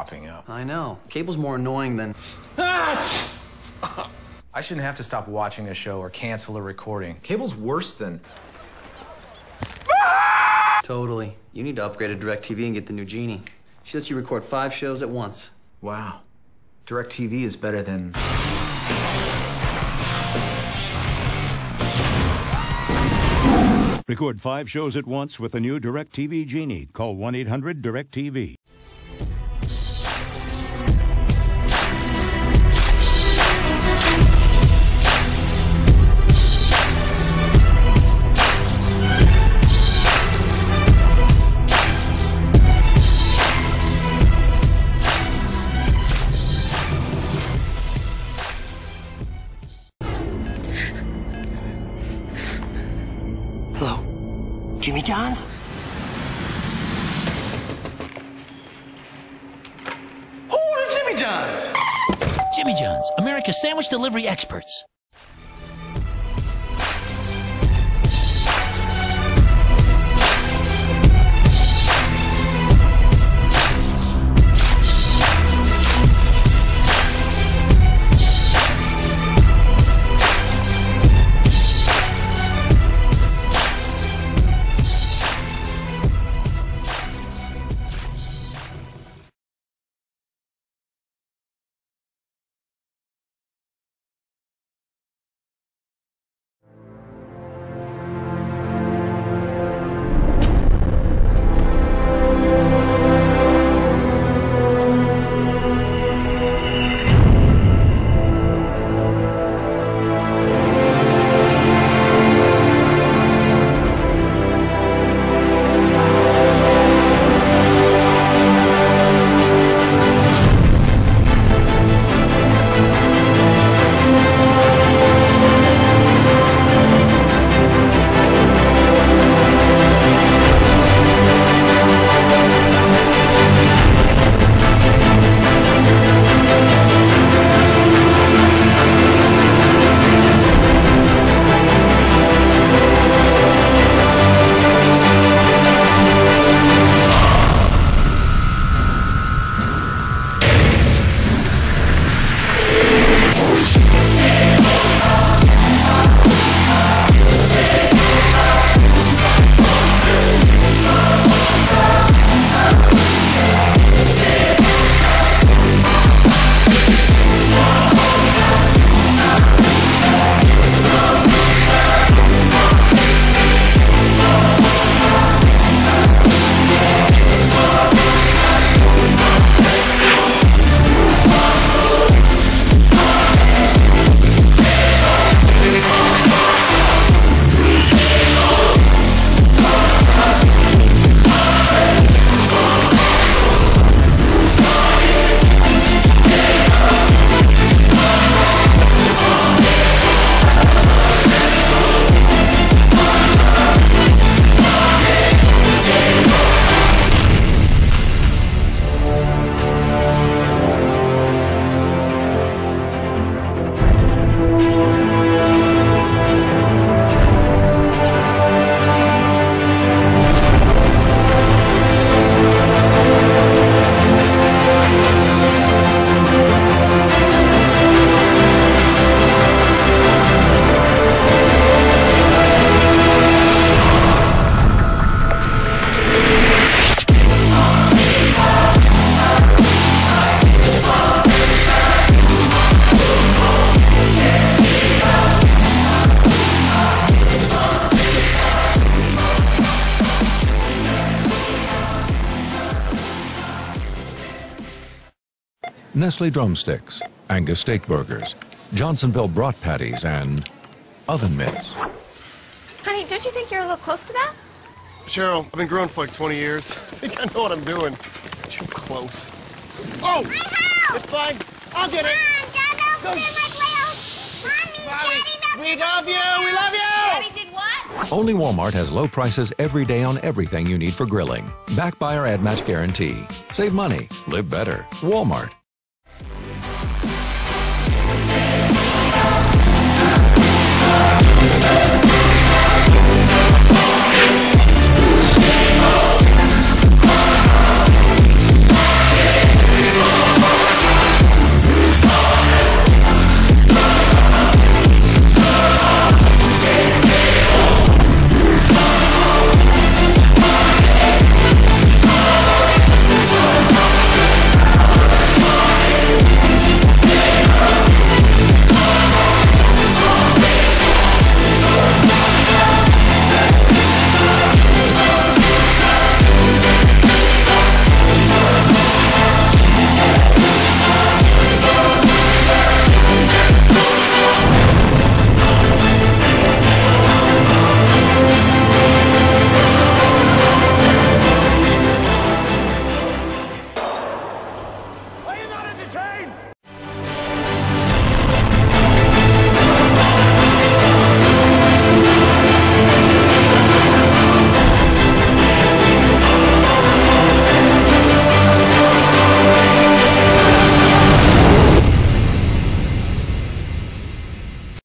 popping up. I know. Cable's more annoying than. I shouldn't have to stop watching a show or cancel a recording. Cable's worse than. Totally. You need to upgrade to DirecTV and get the new Genie. She lets you record five shows at once. Wow. DirecTV is better than. Record five shows at once with the new DirecTV Genie. Call 1 800 DirecTV. John's! Jimmy John's, America's sandwich delivery experts. Nestle drumsticks, Angus steak burgers, Johnsonville brat patties, and oven mitts. Honey, don't you think you're a little close to that? Cheryl, I've been growing for like 20 years. I think I know what I'm doing. Too close. Oh! It's fine. I'll get it. Dad, Go. We love you. We love you. Daddy did what? Only Walmart has low prices every day on everything you need for grilling. Backed by our ad match guarantee. Save money. Live better. Walmart.